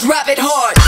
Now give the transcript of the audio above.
drop it hard.